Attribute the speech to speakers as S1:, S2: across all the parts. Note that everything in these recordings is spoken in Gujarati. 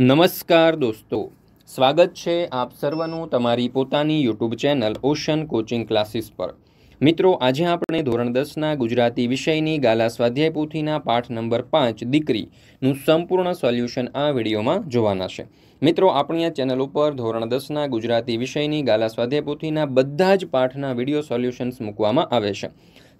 S1: નમસ્કાર દોસ્તો. સ્વાગત છે આપ સર્વનું તમારી પોતાની YouTube channel Ocean Coaching Classes પર. મિત્રો, આજે આપણે ધોરણ દસના ગુજરાતી વિષયની ગાલા સ્વાધ્યાય પોથીના પાઠ નંબર પાંચ, દીકરીનું સંપૂર્ણ સોલ્યુશન આ વિડીયોમાં જોવાના છે. મિત્રો, આપણી આ ચેનલ ઉપર ધોરણ દસના ગુજરાતી વિષયની ગાલા સ્વાધ્યાય પોથીના બધા જ પાઠના વીડિયો સોલ્યુશન્સ મૂકવામાં આવે છે.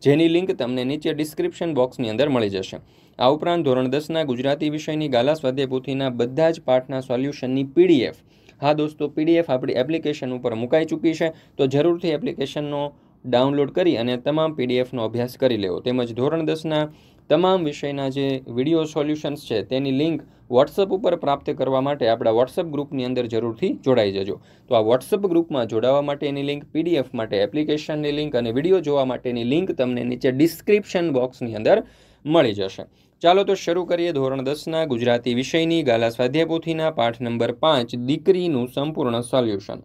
S1: જેની લિંક તમને નીચે ડિસ્ક્રિપ્શન બોક્સની અંદર મળી જશે. આ ઉપરાંત ધોરણ દસના ગુજરાતી વિષયની ગાલા સ્વાધ્યાય પોથીના બધા જ પાઠના સોલ્યુશનની પીડીએફ હા દોસ્તો પીડીએફ આપણી એપ્લિકેશન ઉપર મુકાઈ ચૂકી છે, તો જરૂરથી એપ્લિકેશનનો ડાઉનલોડ કરી અને તમામ પીડીએફનો અભ્યાસ કરી લેવો. તેમજ ધોરણ દસના તમામ વિષયના જે વીડિયો સોલ્યુશન્સ છે, તેની લિંક વોટ્સઅપ ઉપર પ્રાપ્ત કરવા માટે આપણા વોટ્સઅપ ગ્રુપની અંદર જરૂરથી જોડાઈ જજો. તો આ વોટ્સઅપ ગ્રુપમાં જોડાવા માટેની લિંક પીડીએફ માટે એપ્લિકેશનની લિંક અને વીડિયો જોવા માટેની લિંક તમને નીચે ડિસ્ક્રિપ્શન બોક્સની અંદર મળી જશે. ચાલો તો શરૂ કરીએ ધોરણ દસના ગુજરાતી વિષયની ગાલા સ્વાધ્યાય પાઠ નંબર પાંચ, દીકરીનું સંપૂર્ણ સોલ્યુશન.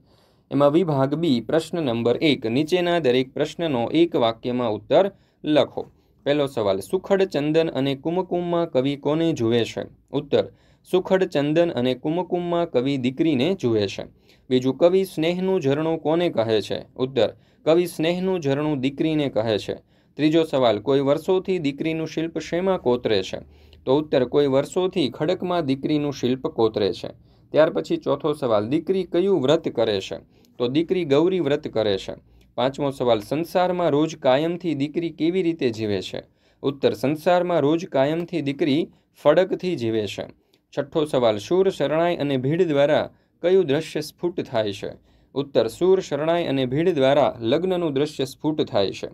S1: એમાં વિભાગ બી, પ્રશ્ન નંબર એક, નીચેના દરેક પ્રશ્નનો એક વાક્યમાં ઉત્તર લખો. પહેલો સવાલ, સુખડ ચંદન અને કુમકુમમાં કવિ કોને જુએ છે? ઉત્તર, સુખડ ચંદન અને કુમકુમમાં કવિ દીકરીને જુએ છે. બીજું, કવિ સ્નેહનું ઝરણું કોને કહે છે? ઉત્તર, કવિ સ્નેહનું ઝરણું દીકરીને કહે છે. ત્રીજો સવાલ, કોઈ વર્ષોથી દીકરીનું શિલ્પ શેમાં કોતરે છે? તો ઉત્તર, કોઈ વર્ષોથી ખડકમાં દીકરીનું શિલ્પ કોતરે છે. ત્યાર પછી ચોથો સવાલ, દીકરી કયું વ્રત કરે છે? તો દીકરી ગૌરી વ્રત કરે છે. પાંચમો સવાલ, સંસારમાં રોજ કાયમથી દીકરી કેવી રીતે જીવે છે? ઉત્તર, સંસારમાં રોજ કાયમથી દીકરી ફડકથી જીવે છે. છઠ્ઠો સવાલ શૂર શરણાઈ અને ભીડ દ્વારા કયું દ્રશ્ય સ્ફુટ થાય છે? ઉત્તર, સૂર, શરણાઈ અને ભીડ દ્વારા લગ્નનું દ્રશ્ય સ્ફુટ થાય છે.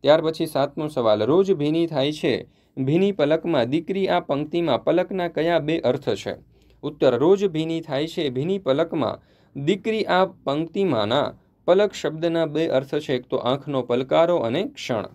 S1: ત્યાર પછી સાતમો સવાલ, રોજ ભીની થાય છે. ભીની પલકમાં દીકરી આ પંક્તિમાં પલકના કયા બે અર્થ છે? ઉત્તર, રોજ ભીની થાય છે, ભીની પલકમાં દીકરી આ પંક્તિમાંના પલક શબ્દના બે અર્થ છે. એક તો આંખનો પલકારો અને ક્ષણ.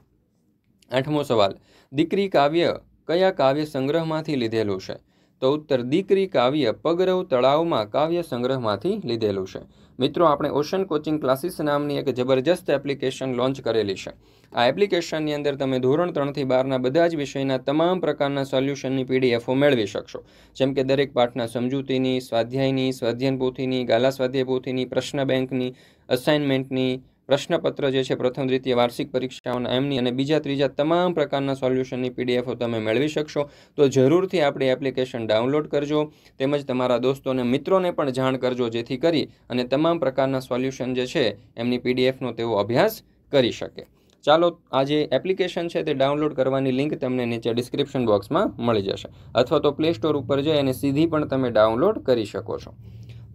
S1: આઠમો સવાલ, દીકરી કાવ્ય કયા કાવ્ય સંગ્રહમાંથી લીધેલું છે? તો ઉત્તર, દીકરી કાવ્ય પગરવ તળાવમાં કાવ્ય સંગ્રહમાંથી લીધેલું છે. મિત્રો, આપણે ઓશન કોચિંગ ક્લાસીસ નામની એક જબરજસ્ત એપ્લિકેશન લોન્ચ કરેલી છે. આ એપ્લિકેશનની અંદર તમે ધોરણ ત્રણથી બારના બધા જ વિષયના તમામ પ્રકારના સોલ્યુશનની પીડીએફો મેળવી શકશો. જેમ કે દરેક પાઠના સમજૂતીની, સ્વાધ્યાયની સ્વાધ્યન પોથીની, ગાલા સ્વાધ્યાય પોથીની, પ્રશ્ન બેંકની અસાઇનમેન્ટની પ્રશ્નપત્ર જે છે, પ્રથમ દ્વિતીય વાર્ષિક પરીક્ષાઓના એમની અને બીજા ત્રીજા તમામ પ્રકારના સોલ્યુશનની પીડીએફો તમે મેળવી શકશો. તો જરૂરથી આપણી એપ્લિકેશન ડાઉનલોડ કરજો, તેમજ તમારા દોસ્તોને મિત્રોને પણ જાણ કરજો, જેથી કરી અને તમામ પ્રકારના સોલ્યુશન જે છે, એમની પીડીએફનો તેઓ અભ્યાસ કરી શકે. ચાલો, આ જે એપ્લિકેશન છે, તે ડાઉનલોડ કરવાની લિંક તમને નીચે ડિસ્ક્રિપ્શન બોક્સમાં મળી જશે. અથવા તો પ્લે સ્ટોર ઉપર જઈ અને સીધી પણ તમે ડાઉનલોડ કરી શકો છો.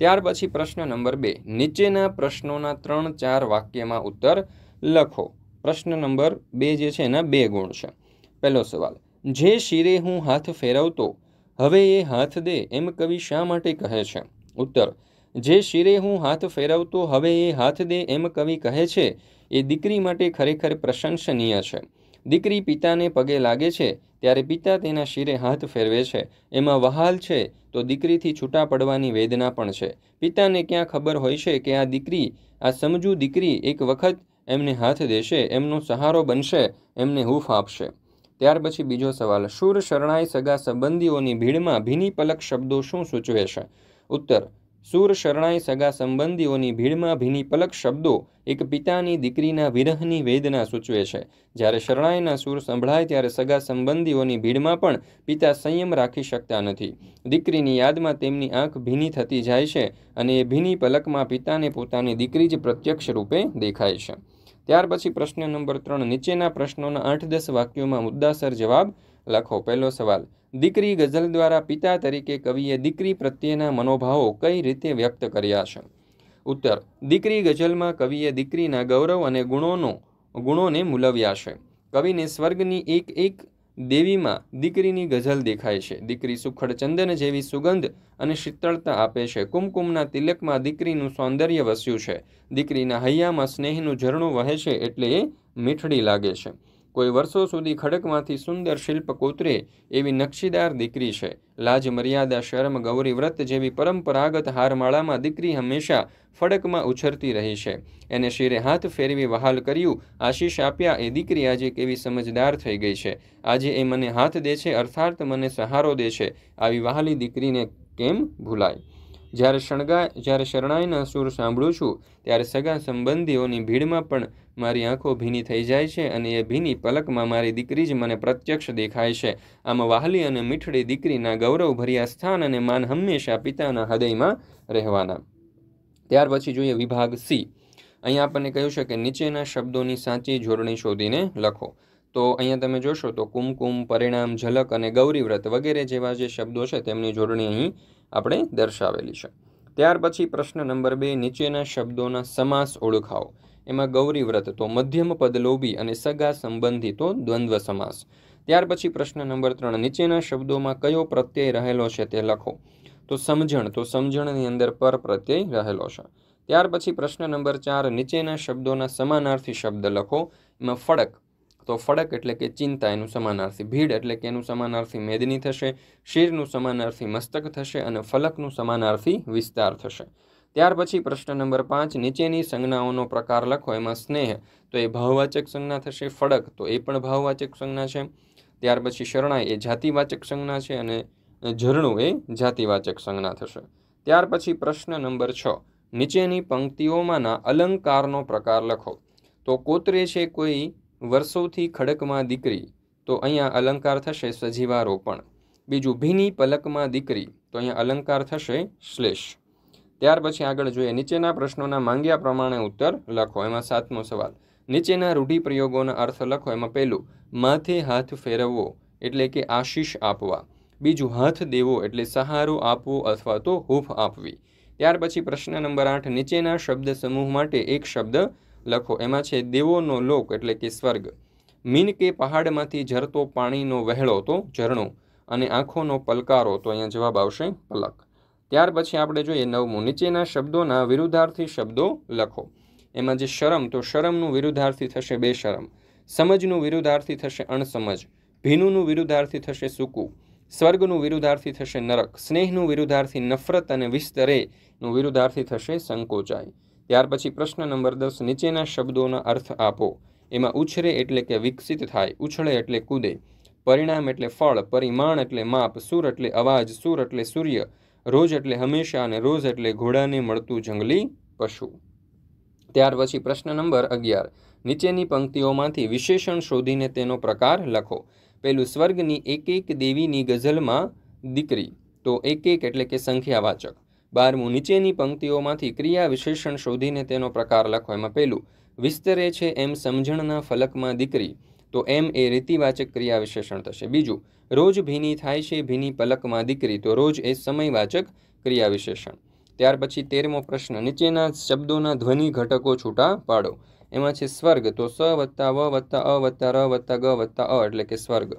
S1: ત્યાર પછી પ્રશ્ન નંબર બે. નીચેના પ્રશ્નોના ત્રણ ચાર વાક્યમાં ઉત્તર લખો. પ્રશ્ન નંબર બે જે છે એના બે ગુણ છે. પહેલો સવાલ, જે શિરે હું હાથ ફેરવતો, હવે એ હાથ દે એમ કવિ શા માટે કહે છે? ઉત્તર, જે શિરે હું હાથ ફેરવતો, હવે એ હાથ દે એમ કવિ કહે છે, એ દીકરી માટે ખરેખર પ્રશંસનીય છે. દીકરી પિતાને પગે લાગે છે, ત્યારે પિતા તેના શિરે હાથ ફેરવે છે. એમાં વહાલ છે તો દીકરીથી છૂટા પડવાની વેદના પણ છે. પિતાને ક્યાં ખબર હોય છે કે આ દીકરી, આ સમજુ દીકરી એક વખત એમને હાથ દેશે, એમનો સહારો બનશે, એમને હૂફ આપશે. ત્યાર પછી બીજો સવાલ, શૂર શરણાઈ સગા સંબંધીઓની ભીડમાં ભીની પલક શબ્દો શું સૂચવે છે? ઉત્તર સૂર શરણાઈ સગા સંબંધીઓની ભીડમાં ભીની પલક શબ્દો એક પિતાની દીકરીના વિરહની વેદના સૂચવે છે. જ્યારે શરણાઈના સૂર સંભળાય ત્યારે સગા સંબંધીઓની ભીડમાં પણ પિતા સંયમ રાખી શકતા નથી. દીકરીની યાદમાં તેમની આંખ ભીની થતી જાય છે અને એ ભીની પલકમાં પિતાને પોતાની દીકરી જ પ્રત્યક્ષ રૂપે દેખાય છે. ત્યાર પછી પ્રશ્ન નંબર ત્રણ નીચેના પ્રશ્નોના આઠ દસ વાક્યોમાં મુદ્દાસર જવાબ લખો. પહેલો સવાલ, દીકરી ગઝલ દ્વારા પિતા તરીકે કવિએ દીકરી પ્રત્યેના મનોભાવો કઈ રીતે વ્યક્ત કર્યા છે? ઉત્તર, દીકરી ગઝલમાં કવિએ દીકરીના ગૌરવ અને ગુણોનો, ગુણોને મૂલવ્યા છે. કવિને સ્વર્ગની એક એક દેવીમાં દીકરીની ગઝલ દેખાય છે. દીકરી સુખડ ચંદન જેવી સુગંધ અને શીતળતા આપે છે. કુમકુમના તિલકમાં દીકરીનું સૌંદર્ય વસ્યું છે. દીકરીના હૈયામાં સ્નેહનું ઝરણું વહે છે એટલે એ મીઠડી લાગે છે. કોઈ વર્ષો સુધી ખડકમાંથી સુંદર શિલ્પ કોતરે એવી નકશીદાર દીકરી છે. લાજ, મર્યાદા, શરમ, ગૌરી વ્રત જેવી પરંપરાગત હારમાળામાં દીકરી હંમેશા ફડકમાં ઉછરતી રહી છે. એને શિરે હાથ ફેરવી વહાલ કર્યું, આશીષ આપ્યા, એ દીકરી આજે કેવી સમજદાર થઈ ગઈ છે. આજે એ મને હાથ દે છે અર્થાત મને સહારો દે છે. આવી વહાલી દીકરીને કેમ ભૂલાય? જ્યારે શણગા જ્યારે શરણાઈના સૂર સાંભળું છું, ત્યારે સગા સંબંધીઓની ભીડમાં પણ મારી આંખો ભીની થઈ જાય છે અને એ ભીની પલકમાં મારી દીકરી જ મને પ્રત્યક્ષ દેખાય છે. આમ વાહલી અને મીઠડી દીકરીના ગૌરવભર્યા સ્થાન અને માન હંમેશા પિતાના હૃદયમાં રહેવાના. ત્યાર પછી જોઈએ વિભાગ સી. અહીંયા આપણને કહ્યું છે કે નીચેના શબ્દોની સાચી જોડણી શોધીને લખો. તો અહીંયા તમે જોશો તો કુમકુમ, પરિણામ, ઝલક અને ગૌરીવ્રત વગેરે જેવા જે શબ્દો છે તેમની જોડણી અહીં આપણે દર્શાવેલી છે. ત્યાર પછી પ્રશ્ન નંબર બે, નીચેના શબ્દોના સમાસ ઓળખાવો. એમાં ગૌરીવ્રત તો મધ્યમ પદ લોભી અને સગા સંબંધી તો દ્વંદ્વ સમાસ. ત્યાર પછી પ્રશ્ન નંબર ત્રણ, નીચેના શબ્દોમાં કયો પ્રત્યય રહેલો છે તે લખો. તો સમજણ, તો સમજણની અંદર પર પ્રત્યય રહેલો છે. ત્યાર પછી પ્રશ્ન નંબર ચાર, નીચેના શબ્દોના સમાનાર્થી શબ્દ લખો. એમાં ફડક તો ફડક એટલે કે ચિંતા, એનું સમાનાર્થી ભીડ એટલે કે એનું સમાનાર્થી મેદની થશે, શિરનું સમાનાર્થી મસ્તક થશે અને ફલકનું સમાનાર્થી વિસ્તાર થશે. ત્યાર પછી પ્રશ્ન નંબર પાંચ, નીચેની સંજ્ઞાઓનો પ્રકાર લખો, એમાં સ્નેહ, તો એ ભાવવાચક સંજ્ઞા થશે, ફડક, તો એ પણ ભાવવાચક સંજ્ઞા છે. ત્યાર પછી શરણાઈ, એ જાતિવાચક સંજ્ઞા છે અને ઝરણું એ જાતિવાચક સંજ્ઞા થશે. ત્યાર પછી પ્રશ્ન નંબર છ, નીચેની પંક્તિઓમાંના અલંકારનો પ્રકાર લખો. તો કોતરે છે કોઈ વર્ષોથી ખડકમાં દીકરી, તો અહીંયા અલંકાર થશે સજીવારોપણ. બીજું, ભીની પલકમાં દીકરી, તો અહીંયા અલંકાર થશે શ્લેષ. ત્યાર પછી આગળ જોઈએ, નીચેના પ્રશ્નોના માંગ્યા પ્રમાણે ઉત્તર લખો. એમાં સાતમો સવાલ, નીચેના રૂઢિપ્રયોગોના અર્થ લખો. એમાં પહેલું, માથે હાથ ફેરવવો, એટલે કે આશીષ આપવા. બીજું, હાથ દેવો, એટલે સહારો આપવો અથવા તો હૂફ આપવી. ત્યાર પછી પ્રશ્ન નંબર આઠ, નીચેના શબ્દ સમૂહ માટે એક શબ્દ લખો. એમાં છે, દેવોનો લોક એટલે કે સ્વર્ગ. મીન કે પહાડમાંથી ઝરતો પાણીનો વહેળો તો ઝરણો અને આંખોનો પલકારો તો અહીંયા જવાબ આવશે પલક. ત્યાર પછી આપણે જોઈએ નવમું. નીચેના શબ્દોના વિરુદ્ધાર્થી શબ્દો લખો. એમાં જે શરમ, તો શરમનું વિરુદ્ધાર્થી થશે બેશરમ. સમજનું વિરુદ્ધાર્થી થશે અણસમજ. ભીનુંનું વિરુદ્ધાર્થી થશે સૂકું. સ્વર્ગનું વિરુદ્ધાર્થી થશે નરક. સ્નેહનું વિરુદ્ધાર્થી નફરત અને વિસ્તરેનું વિરુદ્ધાર્થી થશે સંકોચાય ત્યાર પછી પ્રશ્ન નંબર દસ, નીચેના શબ્દોના અર્થ આપો. એમાં ઉછરે એટલે કે વિકસિત થાય, ઉછળે એટલે કૂદે. પરિણામ એટલે ફળ, પરિમાણ એટલે માપ, સુર એટલે અવાજ, સુર એટલે સૂર્ય, રોજ એટલે હંમેશા અને રોજ એટલે ઘોડાને મળતું જંગલી પશુ. ત્યાર પછી પ્રશ્ન નંબર અગિયાર, નીચેની પંક્તિઓમાંથી વિશેષણ શોધીને તેનો પ્રકાર લખો. પેલું સ્વર્ગની એક એક દેવીની ગઝલમાં દીકરી, તો એક એક એટલે કે સંખ્યાવાચક. બારમું નીચેની પંક્તિઓમાંથી ક્રિયા વિશેષણ શોધીને તેનો પ્રકાર લખો. એમાં પહેલું, વિસ્તરે છે એમ સમજણના ફલકમાં દીકરી. તો એમ એ રીતિવાચક ક્રિયા વિશેષણ થશે. બીજું, રોજ ભીની થાય છે ભીની પલકમાં દીકરી. તો રોજ એ સમયવાચક ક્રિયા વિશેષણ ત્યાર પછી તેરમો પ્રશ્ન, નીચેના શબ્દોના ધ્વનિ ઘટકો છૂટા પાડો. એમાં છે સ્વર્ગ, તો સ વત્તા વ વત્તા અ વત્તા ર વત્તા ગ વત્તા અ એટલે કે સ્વર્ગ.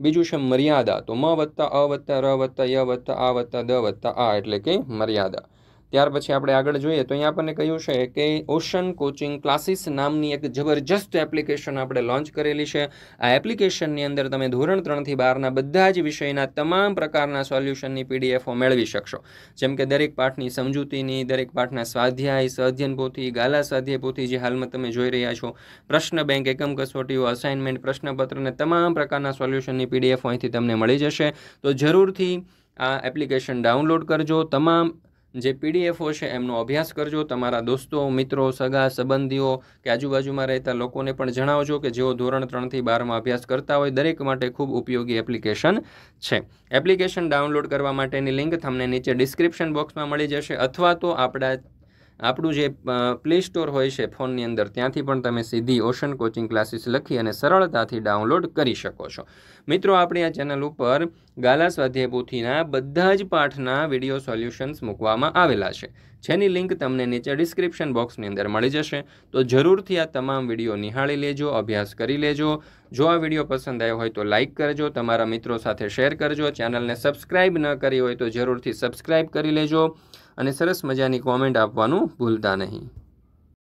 S1: બીજું છે મર્યાદા. તો મ વત્તા અ વત્તા ર વત્તા ય વત્તા આ વત્તા દ વત્તા આ એટલે કે મર્યાદા. ત્યાર પછી આપણે આગળ જોઈએ તો અહીંયા આપણને કહ્યું છે કે ઓશન કોચિંગ ક્લાસીસ નામની એક જબરજસ્ત એપ્લિકેશન આપણે લોન્ચ કરેલી છે. આ એપ્લિકેશનની અંદર તમે ધોરણ ત્રણથી બારના બધા જ વિષયના તમામ પ્રકારના સોલ્યુશનની પીડીએફો મેળવી શકશો. જેમ કે દરેક પાઠની સમજૂતીની, દરેક પાઠના સ્વાધ્યાય સ્વાધ્યન પોથી ગાલા સ્વાધ્યાય પોથી જે હાલમાં તમે જોઈ રહ્યા છો, પ્રશ્ન બેંક, એકમ કસોટીઓ અસાઇનમેન્ટ પ્રશ્નપત્ર અને તમામ પ્રકારના સોલ્યુશનની પીડીએફ અહીંથી તમને મળી જશે. તો જરૂરથી આ એપ્લિકેશન ડાઉનલોડ કરજો. તમામ જે પીડીએફઓ છે, એમનો અભ્યાસ કરજો. તમારા દોસ્તો, મિત્રો, સગા, સંબંધીઓ કે આજુબાજુમાં રહેતા લોકોને પણ જણાવજો કે જેઓ ધોરણ ત્રણથી બારમાં અભ્યાસ કરતા હોય, દરેક માટે ખૂબ ઉપયોગી એપ્લિકેશન છે. એપ્લિકેશન ડાઉનલોડ કરવા માટેની લિંક તમને નીચે ડિસ્ક્રિપ્શન બોક્સમાં મળી જશે અથવા તો આપણા આપણું જે પ્લે સ્ટોર હોય છે ફોનની અંદર, ત્યાંથી પણ તમે સીધી ઓશન કોચિંગ ક્લાસીસ લખી અને સરળતાથી ડાઉનલોડ કરી શકો છો. મિત્રો, આપણે આ ચેનલ ઉપર ગાલા સ્વાધ્યાય પોથીના બધા જ પાઠના વીડિયો સોલ્યુશન્સ મૂકવામાં આવેલા છે. જેની લિંક તમને નીચે ડિસ્ક્રિપ્શન બોક્સની અંદર મળી જશે. તો જરૂરથી આ તમામ વીડિયો નિહાળી લેજો, અભ્યાસ કરી લેજો. જો આ વીડિયો પસંદ આવ્યો હોય તો લાઇક કરજો, તમારા મિત્રો સાથે શેર કરજો. ચેનલને સબસ્ક્રાઈબ ન કરી હોય તો જરૂરથી સબસ્ક્રાઈબ કરી લેજો. અને સરસ મજાની કોમેન્ટ આપવાનું ભૂલતા નહીં.